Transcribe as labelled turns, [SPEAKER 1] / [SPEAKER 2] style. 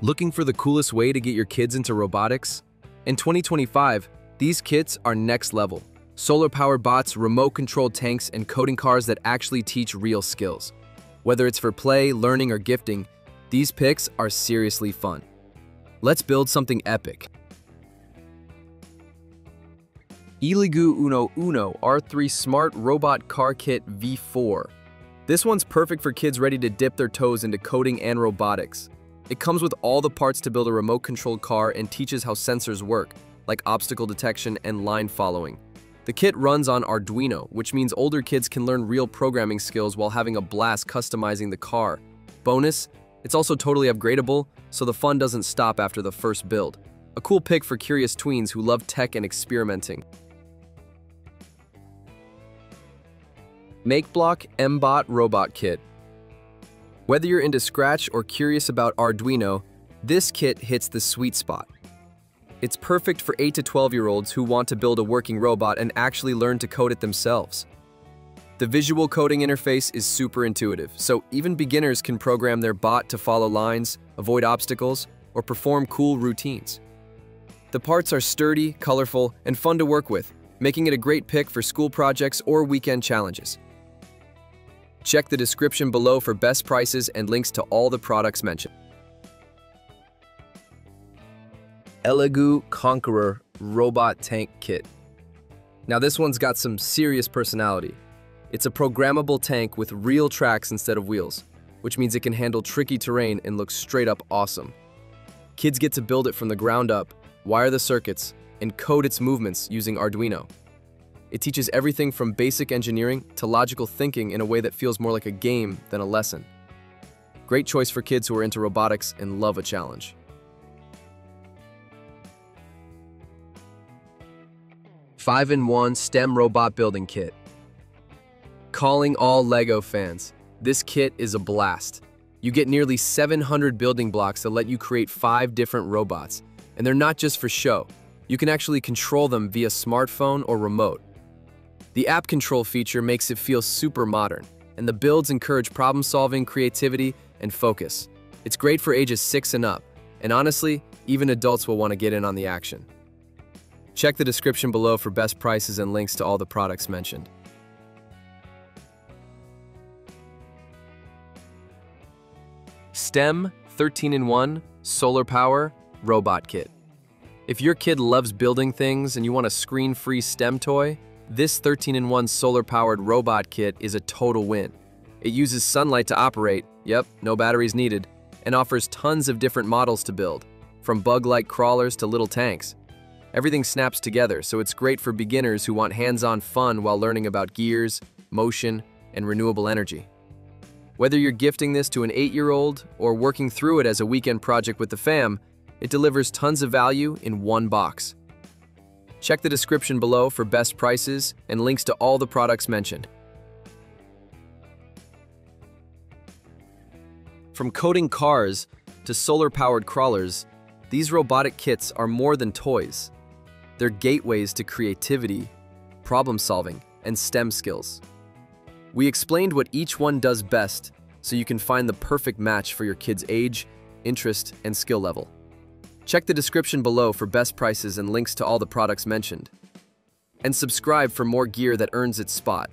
[SPEAKER 1] Looking for the coolest way to get your kids into robotics? In 2025, these kits are next level. Solar-powered bots, remote-controlled tanks, and coding cars that actually teach real skills. Whether it's for play, learning, or gifting, these picks are seriously fun. Let's build something epic. Elegoo Uno Uno R3 Smart Robot Car Kit V4. This one's perfect for kids ready to dip their toes into coding and robotics. It comes with all the parts to build a remote-controlled car and teaches how sensors work, like obstacle detection and line following. The kit runs on Arduino, which means older kids can learn real programming skills while having a blast customizing the car. Bonus, it's also totally upgradable, so the fun doesn't stop after the first build. A cool pick for curious tweens who love tech and experimenting. MakeBlock MBot Robot Kit Whether you're into Scratch or curious about Arduino, this kit hits the sweet spot. It's perfect for 8 to 12 year olds who want to build a working robot and actually learn to code it themselves. The visual coding interface is super intuitive, so even beginners can program their bot to follow lines, avoid obstacles, or perform cool routines. The parts are sturdy, colorful, and fun to work with, making it a great pick for school projects or weekend challenges. Check the description below for best prices and links to all the products mentioned. Elegoo Conqueror Robot Tank Kit. Now this one's got some serious personality. It's a programmable tank with real tracks instead of wheels, which means it can handle tricky terrain and looks straight up awesome. Kids get to build it from the ground up, wire the circuits, and code its movements using Arduino. It teaches everything from basic engineering to logical thinking in a way that feels more like a game than a lesson. Great choice for kids who are into robotics and love a challenge. 5-in-1 STEM Robot Building Kit. Calling all LEGO fans. This kit is a blast. You get nearly 700 building blocks that let you create five different robots. And they're not just for show. You can actually control them via smartphone or remote. The app control feature makes it feel super modern, and the builds encourage problem solving, creativity, and focus. It's great for ages 6 and up, and honestly, even adults will want to get in on the action. Check the description below for best prices and links to all the products mentioned. STEM 13-in-1 Solar Power Robot Kit. If your kid loves building things and you want a screen-free STEM toy, this 13-in-1 solar-powered robot kit is a total win. It uses sunlight to operate, yep, no batteries needed, and offers tons of different models to build, from bug-like crawlers to little tanks. Everything snaps together, so it's great for beginners who want hands-on fun while learning about gears, motion, and renewable energy. Whether you're gifting this to an 8-year-old or working through it as a weekend project with the fam, it delivers tons of value in one box. Check the description below for best prices and links to all the products mentioned. From coding cars to solar-powered crawlers, these robotic kits are more than toys. They're gateways to creativity, problem solving, and STEM skills. We explained what each one does best so you can find the perfect match for your kid's age, interest, and skill level. Check the description below for best prices and links to all the products mentioned. And subscribe for more gear that earns its spot.